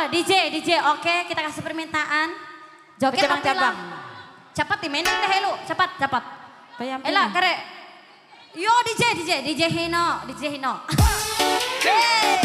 Oh, DJ, DJ, oke kita kasih permintaan. Joget Cabang, tapi cabang. Cepat dimainin deh lu, cepat, cepat. Bayam Ela, kare. Yo DJ, DJ, DJ Hino, DJ Hino. Hey.